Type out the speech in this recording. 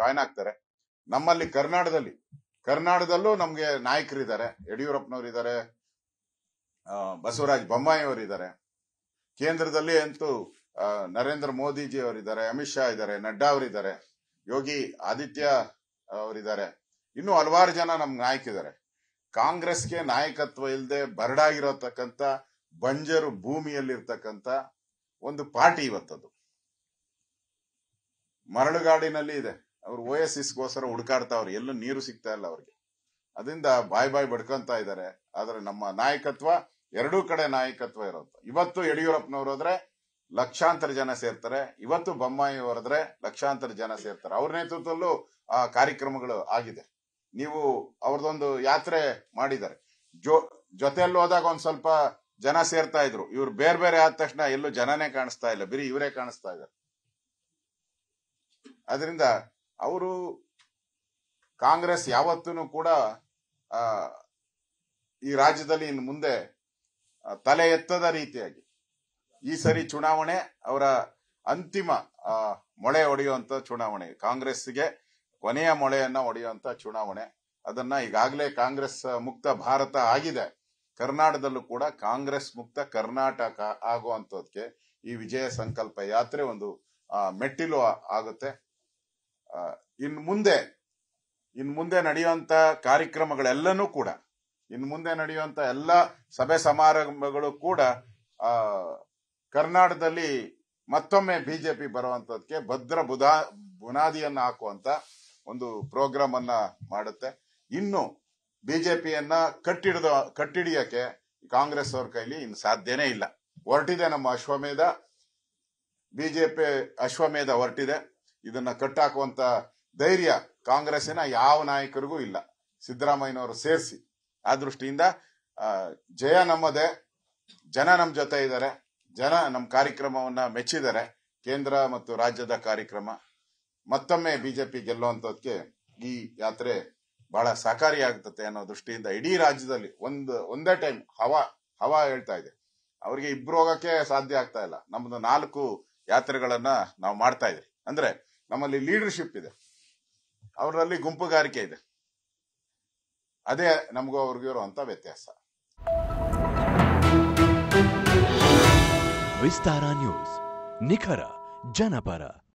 Join ಆಗ್ತಾರೆ. ನಮ್ಮಲ್ಲಿ ಕರ್ನಾಟಕದಲ್ಲಿ, ಕರ್ನಾಟಕದಲ್ಲೂ ನಮ್ಗೆ ನಾಯಕರಿದ್ದಾರೆ. ಯಡಿಯೂರಪ್ಪನವರು ಇದ್ದಾರೆ ಬಸವರಾಜ ಬೊಮ್ಮಾಯಿ ಅವರಿದ್ದಾರೆ ಕೇಂದ್ರದಲ್ಲಿ ಅಂತೂ ನರೇಂದ್ರ ಮೋದಿಜಿ ಅವರಿದ್ದಾರೆ ಅಮಿತ್ ಶಾ ಇದ್ದಾರೆ, ನಡ್ಡಾ ಅವರಿದ್ದಾರೆ, ಯೋಗಿ ಆದಿತ್ಯ ಅವರಿದ್ದಾರೆ. ಇನ್ನೂ ಹಲವಾರು ಜನ ನಮ್ ನಾಯಕಿದ್ದಾರೆ. ಕಾಂಗ್ರೆಸ್ಗೆ ನಾಯಕತ್ವ ಇಲ್ಲದೆ ಬರಡಾಗಿರತಕ್ಕಂತ ಬಂಜರು ಭೂಮಿಯಲ್ಲಿರ್ತಕ್ಕಂತ ಒಂದು ಪಾರ್ಟಿ ಇವತ್ತದು. ಮರಳುಗಾಡಿನಲ್ಲಿ ಇದೆ. ಅವ್ರು ಓಎಸ್ಎಸ್ಗೋಸ್ಕರ ಹುಡುಕಾಡ್ತಾವ್ರೆ ಎಲ್ಲೂ ನೀರು ಸಿಗ್ತಾ ಇಲ್ಲ ಅವ್ರಿಗೆ. ಅದರಿಂದ ಬಾಯ್ ಬಾಯ್ ಬಡ್ಕೊಂತ ಇದ್ದಾರೆ ಆದ್ರೆ ನಮ್ಮ ನಾಯಕತ್ವ, ಎರಡೂ ಕಡೆ ನಾಯಕತ್ವ ಇರೋದು. ಇವತ್ತು ಯಡಿಯೂರಪ್ಪನವ್ರು ಹೋದ್ರೆ ಲಕ್ಷಾಂತರ ಜನ ಸೇರ್ತಾರೆ, ಇವತ್ತು ಬೊಮ್ಮಾಯಿ ಹೊರದ್ರೆ ಲಕ್ಷಾಂತರ ಜನ ಸೇರ್ತಾರೆ. ಅವ್ರ ನೇತೃತ್ವದಲ್ಲೂ ಆ ಕಾರ್ಯಕ್ರಮಗಳು ಆಗಿದೆ. ನೀವು ಅವ್ರದೊಂದು ಯಾತ್ರೆ ಮಾಡಿದ್ದಾರೆ. ಜೊ, ಜೊತೆಯಲ್ಲಿ ಹೋದಾಗ ಒಂದ್ ಸ್ವಲ್ಪ ಜನ ಸೇರ್ತಾ ಇದ್ರು. ಇವ್ರು ಬೇರೆ ಬೇರೆ ಆದ ತಕ್ಷಣ ಎಲ್ಲೂ ಜನನೇ ಕಾಣಿಸ್ತಾ ಇಲ್ಲ. ಬರೀ ಇವರೇ ಕಾಣಿಸ್ತಾ ಇದ್ದಾರೆ. ಅದರಿಂದ ಅವರು ಕಾಂಗ್ರೆಸ್ ಯಾವತ್ತೂ ಕೂಡ ಈ ರಾಜ್ಯದಲ್ಲಿ ಇನ್ನು ಮುಂದೆ ತಲೆ ಎತ್ತದ ರೀತಿಯಾಗಿ ಈ ಸರಿ ಚುನಾವಣೆ ಅವರ ಅಂತಿಮ ಮೊಳೆ ಹೊಡೆಯುವಂತ ಚುನಾವಣೆ. ಕಾಂಗ್ರೆಸ್ಗೆ ಕೊನೆಯ ಮೊಳೆಯನ್ನ ಹೊಡೆಯುವಂತ ಚುನಾವಣೆ. ಅದನ್ನ ಈಗಾಗಲೇ ಕಾಂಗ್ರೆಸ್ ಮುಕ್ತ ಭಾರತ ಆಗಿದೆ. ಕರ್ನಾಟಕದಲ್ಲೂ ಕೂಡ ಕಾಂಗ್ರೆಸ್ ಮುಕ್ತ ಕರ್ನಾಟಕ ಆಗುವಂತದಕ್ಕೆ ಈ ವಿಜಯ ಸಂಕಲ್ಪ ಯಾತ್ರೆ ಒಂದು ಮೆಟ್ಟಿಲು ಆಗುತ್ತೆ. ಇನ್ ಮುಂದೆ ಇನ್ ಮುಂದೆ ನಡೆಯುವಂತ ಕಾರ್ಯಕ್ರಮಗಳೆಲ್ಲನೂ ಕೂಡ, ಇನ್ ಮುಂದೆ ನಡೆಯುವಂತ ಎಲ್ಲ ಸಭೆ ಸಮಾರಂಭಗಳು ಕೂಡ ಕರ್ನಾಟಕದಲ್ಲಿ ಮತ್ತೊಮ್ಮೆ ಬಿಜೆಪಿ ಬರುವಂತದಕ್ಕೆ ಭದ್ರ ಬುಧಾ, ಬುನಾದಿಯನ್ನ ಹಾಕುವಂತ ಒಂದು ಪ್ರೋಗ್ರಾಮ್ ಅನ್ನ ಮಾಡುತ್ತೆ. ಇನ್ನು ಬಿಜೆಪಿಯನ್ನ ಕಟ್ಟಿಡಿದ, ಕಟ್ಟಿಡಿಯಕ್ಕೆ ಕಾಂಗ್ರೆಸ್ ಅವ್ರ ಕೈಲಿ ಇನ್ನು ಸಾಧ್ಯನೇ ಇಲ್ಲ. ಹೊರಟಿದೆ ನಮ್ಮ ಅಶ್ವಮೇಧ. ಬಿಜೆಪಿ ಅಶ್ವಮೇಧ ಹೊರಟಿದೆ. ಇದನ್ನ ಕಟ್ಟಾಕುವಂತ ಧೈರ್ಯ ಕಾಂಗ್ರೆಸ್ಸಿನ ಯಾವ ನಾಯಕರಿಗೂ ಇಲ್ಲ. ಸಿದ್ದರಾಮಯ್ಯನವರು ಸೇರಿಸಿ. ಆ ದೃಷ್ಟಿಯಿಂದ ಜಯ ನಮ್ಮದೇ, ಜನ ನಮ್ಮ ಜೊತೆ ಇದ್ದಾರೆ, ಜನ ನಮ್ಮ ಕಾರ್ಯಕ್ರಮವನ್ನ ಮೆಚ್ಚಿದ್ದಾರೆ, ಕೇಂದ್ರ ಮತ್ತು ರಾಜ್ಯದ ಕಾರ್ಯಕ್ರಮ. ಮತ್ತೊಮ್ಮೆ ಬಿಜೆಪಿ ಗೆಲ್ಲುವಂತದಕ್ಕೆ ಈ ಯಾತ್ರೆ ಬಹಳ ಸಹಕಾರಿಯಾಗುತ್ತೆ ಅನ್ನೋ ದೃಷ್ಟಿಯಿಂದ ಇಡೀ ರಾಜ್ಯದಲ್ಲಿ ಒಂದು, ಒಂದೇ ಟೈಮ್ ಹವಾ ಹವಾ ಹೇಳ್ತಾ ಇದೆ. ಅವರಿಗೆ ಇಬ್ರು ಹೋಗಕ್ಕೆ ಸಾಧ್ಯ ಆಗ್ತಾ ಇಲ್ಲ. ನಮ್ದು ನಾಲ್ಕು ಯಾತ್ರೆಗಳನ್ನ ನಾವು ಮಾಡ್ತಾ ಇದ್ರಿ ಅಂದ್ರೆ ನಮ್ಮಲ್ಲಿ ಲೀಡರ್ಶಿಪ್ ಇದೆ. ಅವರಲ್ಲಿ ಗುಂಪುಗಾರಿಕೆ ಇದೆ. ಅದೇ ನಮಗೂ ಅವ್ರಿಗೂ ಇರುವಂತ ವ್ಯತ್ಯಾಸ. ವಿಸ್ತಾರ ನ್ಯೂಸ್. ನಿಖರ, ಜನಪರ